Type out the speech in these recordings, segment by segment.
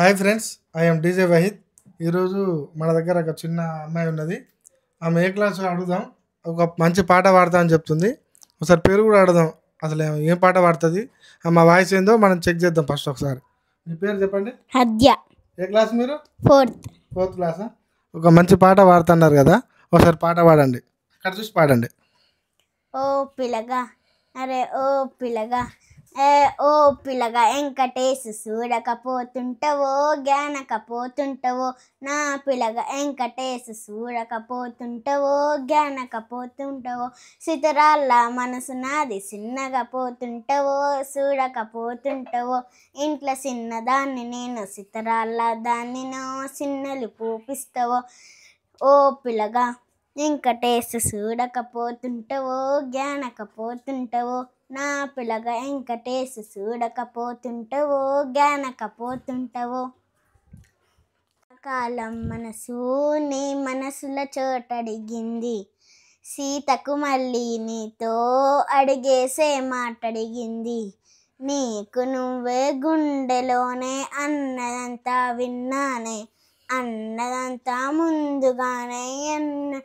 Hi friends I'm DJ Waheed ఈరోజు మన దగ్గర ఒక చిన్న అమ్మాయి ఉన్నది. ఆమె ఏ క్లాస్లో అడుగుదాం ఒక మంచి పాట పాడతా అని చెప్తుంది. ఒకసారి పేరు కూడా అడుగుదాం అసలు ఏం- ఏం పాట పాడుతుంది? మా వాయిస్ ఏందో మనం చెక్ చేద్దాం ఫస్ట్ ఒకసారి. మీ పేరు చెప్పండి. హద్య. ఏ క్లాస్ మీరు? ఫోర్త్ ఫోర్త్ క్లాసా ఒక మంచి పాట పాడుతున్నారు కదా ఒకసారి పాట పాడండి. అక్కడ చూసి పాడండి. ఓ పిల్లగా అరే ఓ పిల్లగా ఓ పిల్లగా వెంకటేశు చూడకపోతుంటవో జ్ఞానకపోతుంటవో నా పిల్లగా వెంకటేశు చూడకపోతుంటవో జ్ఞానకపోతుంటవో సితరాళ్ళ మనసు నాది చిన్నగా పోతుంటవో చూడకపోతుంటవో ఇంట్లో చిన్నదాన్ని నేను సితరాళ్ళ దాన్ని నో చిన్నలు పూపిస్తావో ఓ పిల్లగా వెంకటేశ చూడకపోతుంటవో జ్ఞానకపోతుంటవో నా పిల్లగ వెంకటేశ చూడకపోతుంటవో జ్ఞానకపోతుంటవో. కాలం మనసు నీ మనసుల చోటడిగింది. సీతకు మళ్ళీ నీతో అడిగేసే మాటడిగింది. నీకు నువ్వే గుండెలోనే అన్నదంతా విన్నానే. అన్నదంతా ముందుగానే అన్న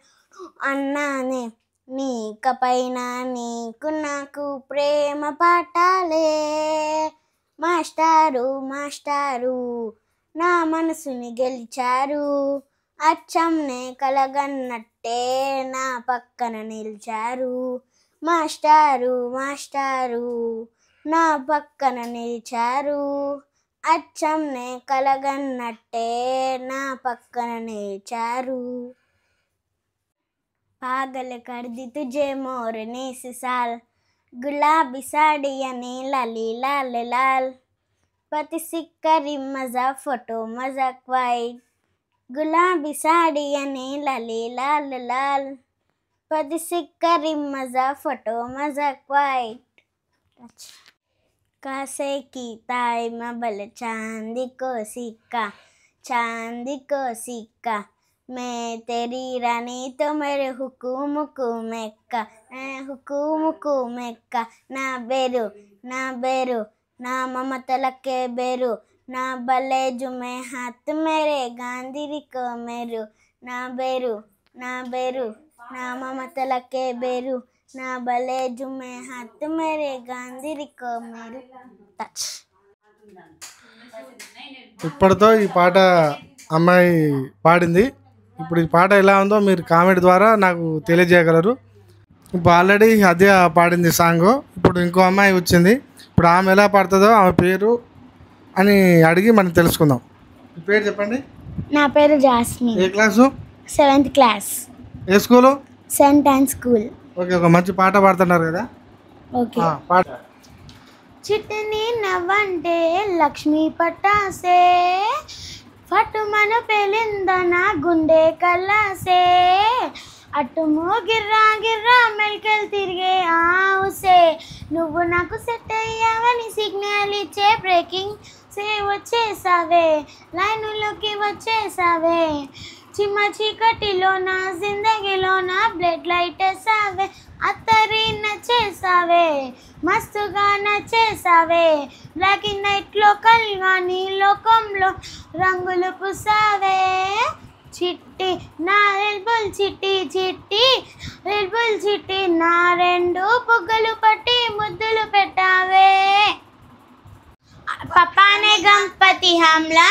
అన్నానే. నీకపైన నీకు నాకు ప్రేమ పాఠాలే. మాస్టారు మాస్టారు నా మనసుని గెలిచారు. అచ్చంనే కలగన్నట్టే నా పక్కన నిలిచారు. మాస్టారు మాస్టారు నా పక్కన నిలిచారు. అచ్చంనే కలగన్నట్టే నా పక్కన నిలిచారు पागल कर दी तुझे मोरने से साल गुलाबी साड़ियाँ ने लाली लाल लाल पति सिक्करी मजा फोटो मजा क्वाइट गुलाबी साड़ियाँ ने लाली लाल लाल पति सिक्करी मजा फोटो मजा क्वाइट कासे की ताई मबल चांदी को सिक्का, चांदी को सिक्का। मैं तेरी रानी तो मेरे हुकुम को मक्का हुकुम को मक्का। ना बेरो ना बेरो, ना ममतल के बेरु, ना बले जुमे हाथ मेरे गांधी को मेरो। ना बेरो ना बेरो, ना ममतल के बेरू। నా బలే జుమే హాత్ మేరే కో మేరు. టచ్. ఇప్పటితో ఈ పాట అమ్మాయి పాడింది. ఇప్పుడు ఈ పాట ఎలా ఉందో మీరు కామెంట్ ద్వారా నాకు తెలియజేయగలరు. ఇప్పుడు ఆల్రెడీ అదే పాడింది సాంగ్. ఇప్పుడు ఇంకో అమ్మాయి వచ్చింది. ఇప్పుడు ఆమె ఎలా పాడుతుందో ఆమె పేరు అని అడిగి మనం తెలుసుకుందాం. మీ పేరు చెప్పండి. నా పేరు జాస్మిన్. ఏ క్లాసు? Seventh class. ఏ school? Saint Ann's school. Okay ఒక మంచి పాట పాడుతున్నారు కదా? ఓకే. పాట చిట్టని నవ్వంటే లక్ష్మీ పట్టాసే ఫటుమను పెళ్ళిందన గుండె కల్లాసే అటుము గిర్రా గిర్రా మెలికలు తిరిగే ఆవుసే. నువ్వు నాకు సెట్ అయ్యావని సిగ్నల్ ఇచ్చే బ్రేకింగ్ సే వచ్చేసావే లైనులోకి వచ్చేసావే. చిమ్మ చీకటిలో నా జిందగీలో నా బ్లడ్ లైట్ వేసావే. అత్తరి నచ్చేసావే మస్తుగా నచ్చేసావే. బ్లాక్ అండ్ నైట్లో కల్గా నీ లోకంలో రంగులు పూసావే. చిట్టి నా రెల్బుల్ చిట్టి చిట్టి. రెల్బుల్ చిట్టి నా రెండు బుగ్గలు పట్టి ముద్దులు పెట్టావే. పప్పానే గంపతి హామ్లా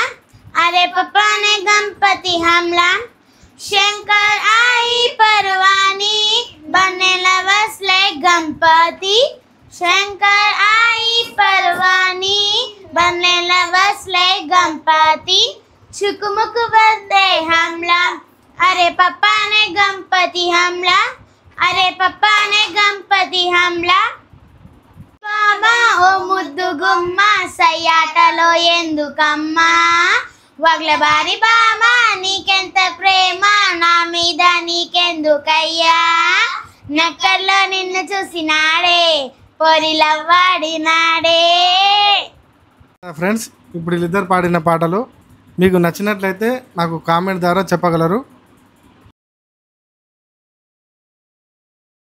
अरे पप्पा ने गणपति हमला शंकर आई परवानी बने लवसले गणपति शंकर आई परवानी बने लवसले गणपति चुकमुक बदे हमला अरे पप्पा ने गणपति हमला अरे पप्पा ने गणपति हमला బాబా ఓ ముద్దు గుమ్మ సయ్యాటలో ఎందుకమ్మా వగల బారి బామా నీకెంత ప్రేమ? నా మీద నీకెందుకయ్యా? నక్కల్లో నిన్ను చూసినాడే పొరిలవ్వాడినాడే ఫ్రెండ్స్ ఇప్పుడు వీళ్ళిద్దరు పాడిన పాటలు మీకు నచ్చినట్లయితే నాకు కామెంట్ ద్వారా చెప్పగలరు.